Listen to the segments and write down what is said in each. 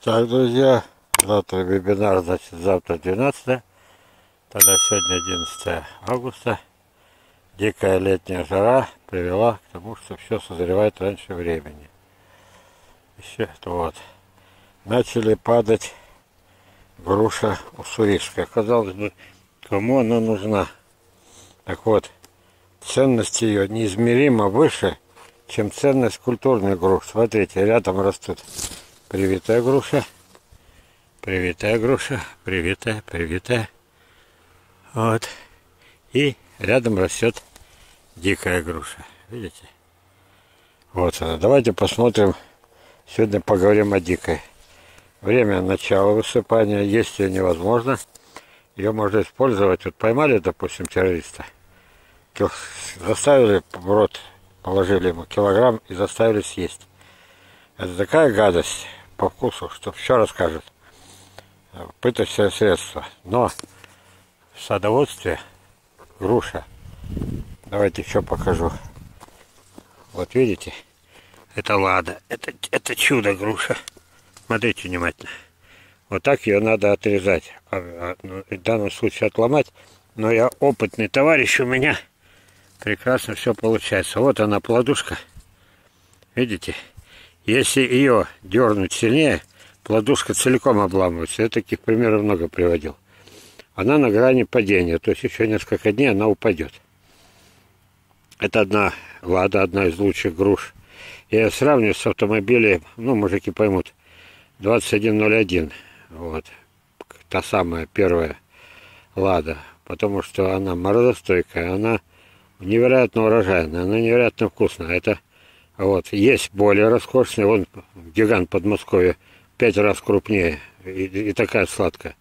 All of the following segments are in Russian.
Так, друзья, завтра вебинар, значит, завтра 12 тогда сегодня 11 августа. Дикая летняя жара привела к тому, что все созревает раньше времени. Еще вот. Начали падать груша уссурийская. Казалось бы, кому она нужна? Так вот, ценность ее неизмеримо выше, чем ценность культурных груш. Смотрите, рядом растут Привитая груша. Привитая груша. Привитая, привитая. Вот. И рядом растет дикая груша. Видите? Вот она. Давайте посмотрим. Сегодня поговорим о дикой. Время начала высыпания. Есть ее невозможно. Ее можно использовать. Вот поймали, допустим, террориста. Заставили в рот, положили ему килограмм и заставили съесть. Это такая гадость по вкусу, что все расскажет. Пыточное средство. Но в садоводстве груша. Давайте еще покажу. Вот видите? Это лада. Это, это чудо груша. Смотрите внимательно. Вот так ее надо отрезать. А, а, ну, в данном случае отломать. Но я опытный товарищ у меня. Прекрасно все получается. Вот она, плодушка. Видите? Если ее дернуть сильнее, плодушка целиком обламывается. Я таких примеров много приводил. Она на грани падения, то есть еще несколько дней она упадет. Это одна лада, одна из лучших груш. Я ее сравниваю с автомобилем, ну, мужики поймут, 2101. Вот. Та самая первая лада. Потому что она морозостойкая, она невероятно урожайная, она невероятно вкусная. Это вот. Есть более роскошные, вон гигант Подмосковья, пять раз крупнее и, и такая сладкая.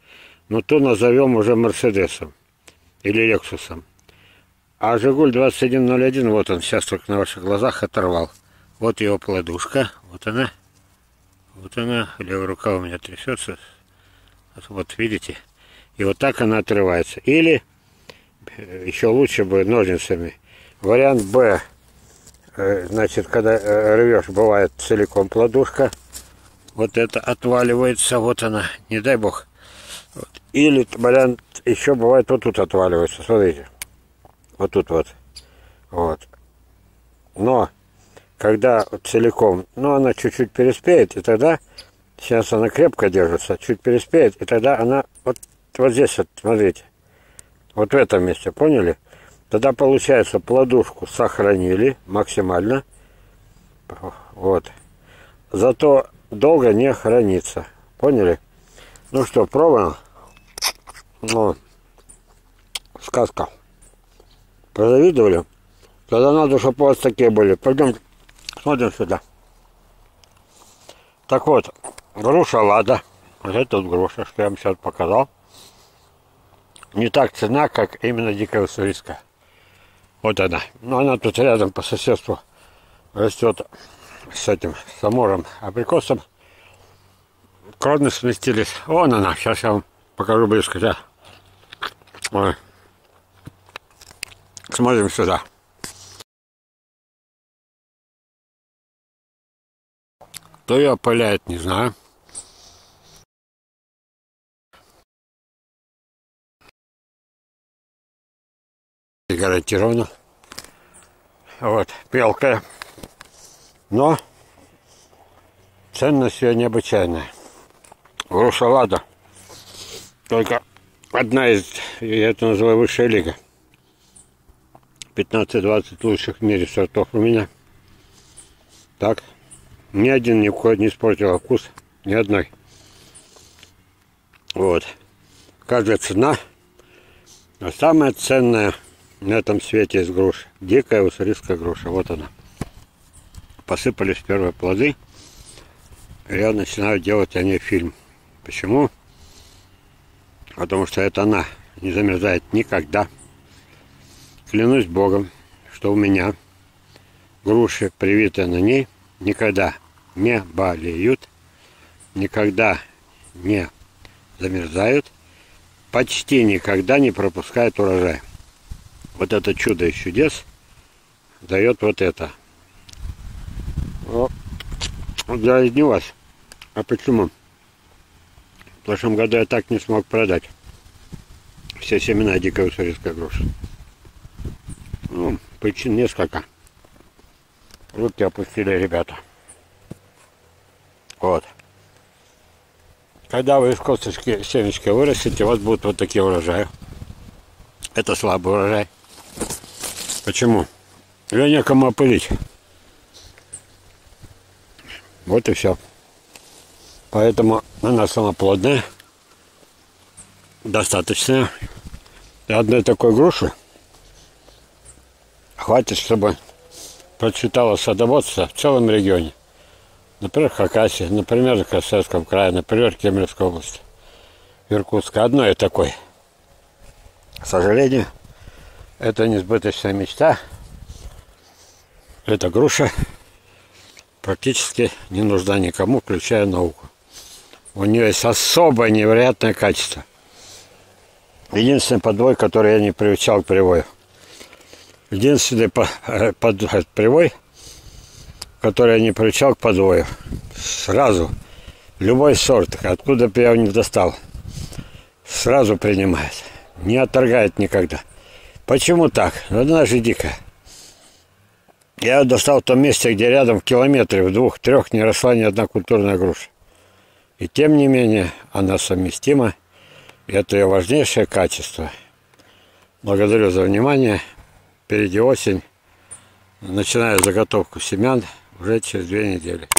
Но то назовем уже Мерседесом или Лексусом. А Жигуль 2101, вот он сейчас только на ваших глазах оторвал. Вот его плодушка, вот она. Вот она, левая рука у меня трясется. Вот видите. И вот так она отрывается. Или э, еще лучше бы ножницами. Вариант Б значит, когда э, рвешь, бывает целиком плодушка, вот это отваливается, вот она, не дай бог. Или вариант еще бывает вот тут отваливается, смотрите, вот тут вот, вот. Но когда целиком, ну она чуть-чуть переспеет, и тогда, сейчас она крепко держится, чуть переспеет, и тогда она вот, вот здесь вот, смотрите, вот в этом месте, поняли? Тогда получается плодушку сохранили максимально. Вот. Зато долго не хранится. Поняли? Ну что, пробуем? Ну, сказка. Позавидовали? Тогда надо, чтобы у вас такие были. Пойдем, смотрим сюда. Так вот, груша лада. Вот это вот груша, что я вам сейчас показал. Не так цена, как именно дикая уссурийская. Вот она. Ну, она тут рядом по соседству растет с этим самором абрикосом. Кроны сместились. Вон она. Сейчас я вам покажу близко. Да. Ой. Смотрим сюда. Кто ее опыляет, не знаю. Гарантированно. Вот, пелка. Но ценность ее необычайная. Грушалада. Только одна из, я это называю высшая лига. 15-20 лучших в мире сортов у меня. Так. Ни один ни вход не испортил вкус. Ни одной. Вот. Каждая цена. Но самая ценная на этом свете из груш. Дикая уссурийская груша. Вот она. Посыпались первые плоды. я начинаю делать о ней фильм. Почему? Потому что это она не замерзает никогда. Клянусь Богом, что у меня груши, привитые на ней, никогда не болеют, никогда не замерзают, почти никогда не пропускают урожай вот это чудо из чудес дает вот это. О, для не вас. А почему? прошлом году я так не смог продать все семена дикой уссурийской груши. Ну, причин несколько. Руки опустили ребята. Вот. Когда вы из косточки семечки вырастите, у вас будут вот такие урожаи. Это слабый урожай. Почему? Ее некому опылить. Вот и все. Поэтому она самоплодная, достаточная. И одной такой груши хватит, чтобы процветало садоводство в целом регионе. Например, Хакасии, например, в Красноярском крае, например, Кемеровской области, в Иркутске. Одной такой. К сожалению, это несбыточная мечта. Эта груша практически не нужна никому, включая науку. У нее есть особое невероятное качество. Единственный подвой, который я не приучал к привою. Единственный э, под, под, э, привой, который я не приучал к подвою. Сразу. Любой сорт, откуда бы я его не достал, сразу принимает. Не отторгает никогда. Почему так? Она же дикая. Я достал в том месте, где рядом в километре, в двух-трех не росла ни одна культурная груша. И тем не менее, она совместима. И это ее важнейшее качество. Благодарю за внимание. Впереди осень. Начинаю заготовку семян уже через две недели.